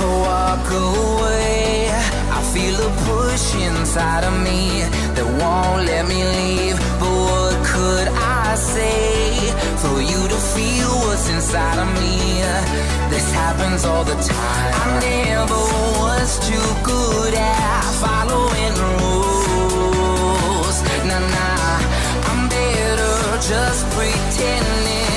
never walk away. I feel a push inside of me That won't let me leave. But what could I say For you to feel what's inside of me? This happens all the time. I never was too good at following rules. Nah, nah. I'm better just pretending.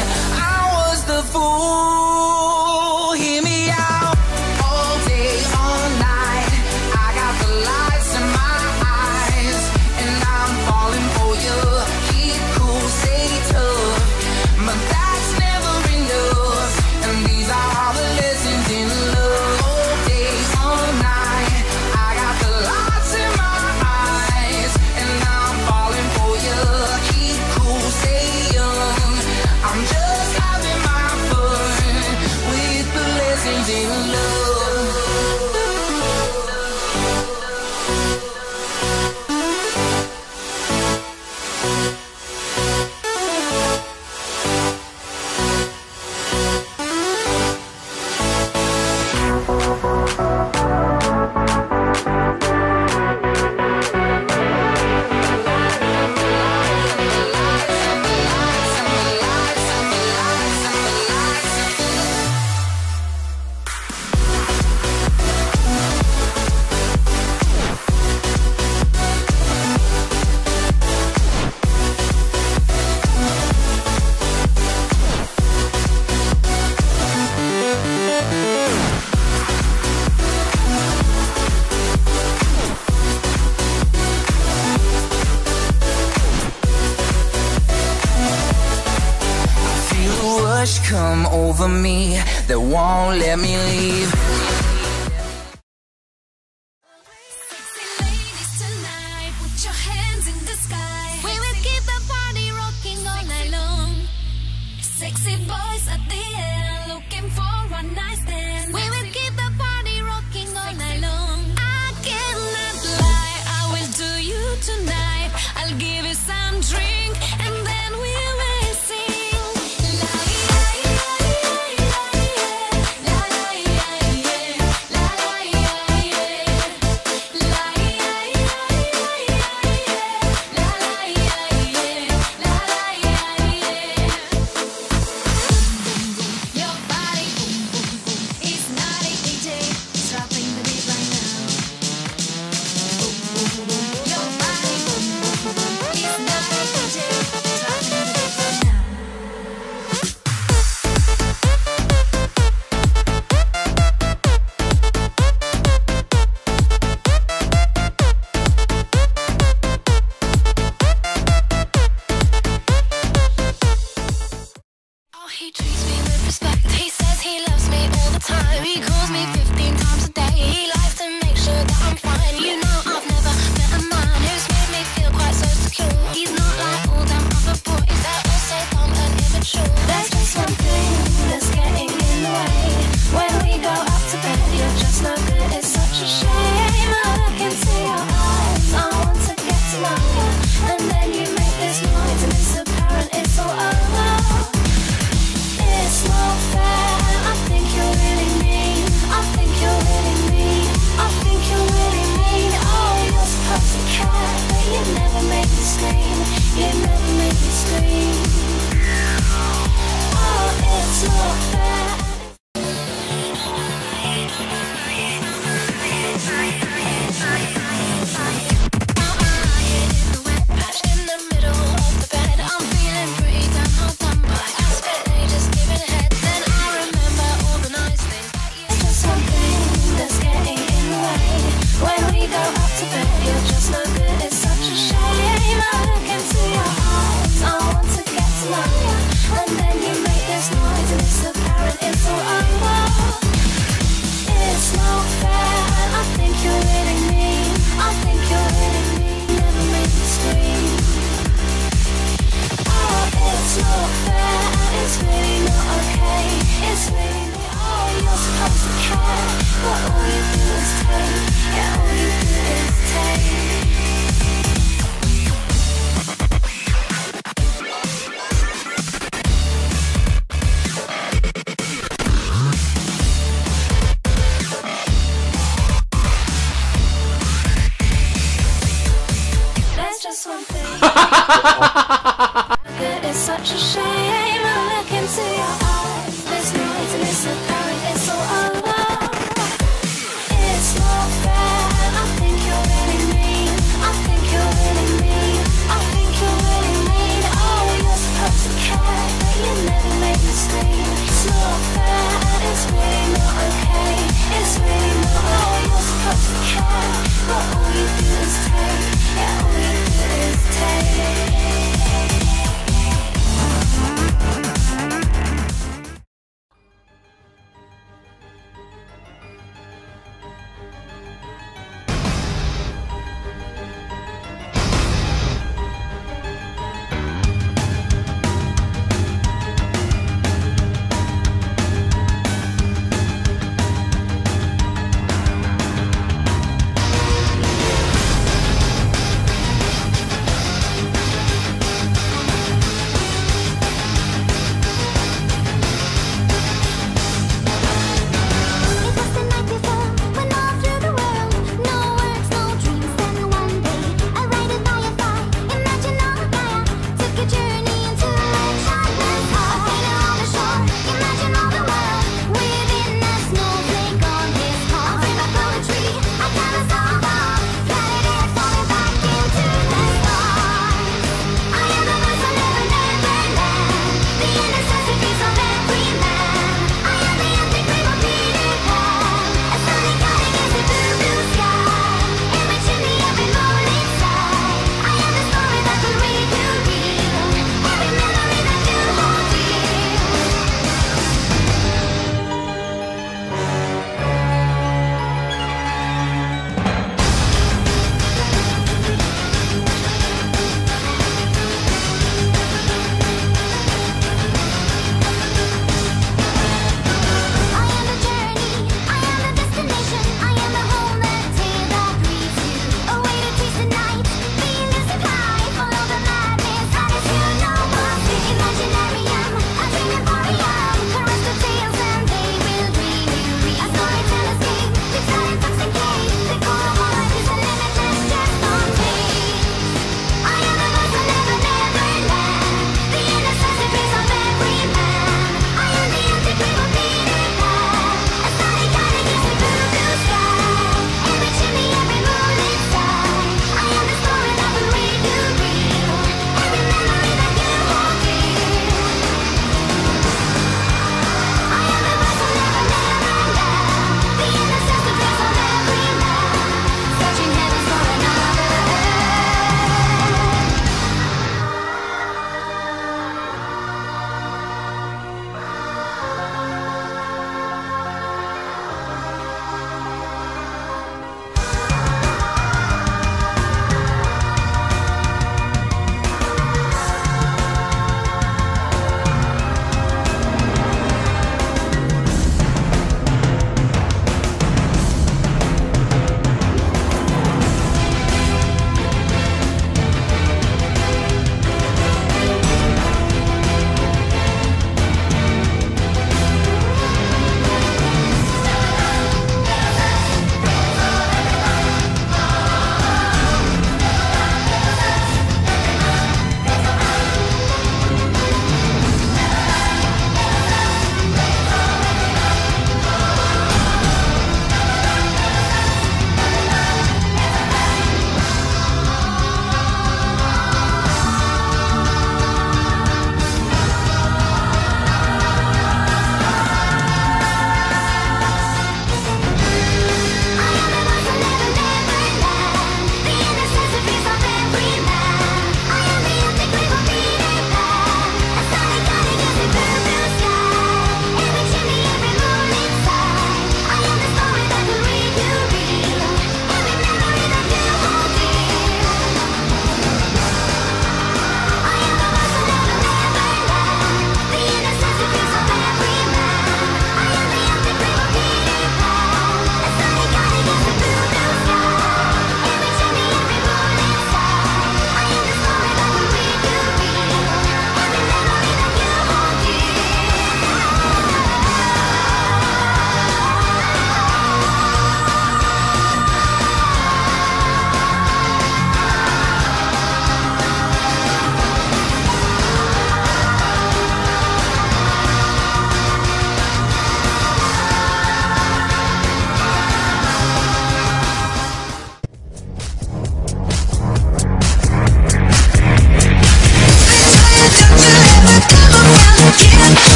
rush come over me that won't let me leave. It's really not okay. It's really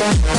Thank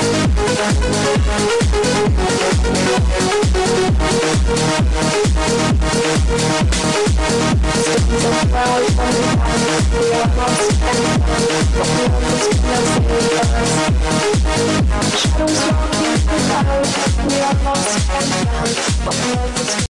Shadows walking without, we are lost and found, but love is